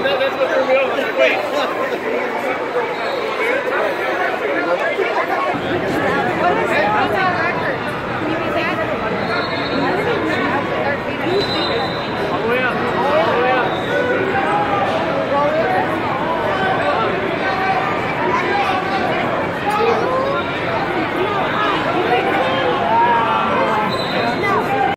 that, that's what threw me off. I was like, wait.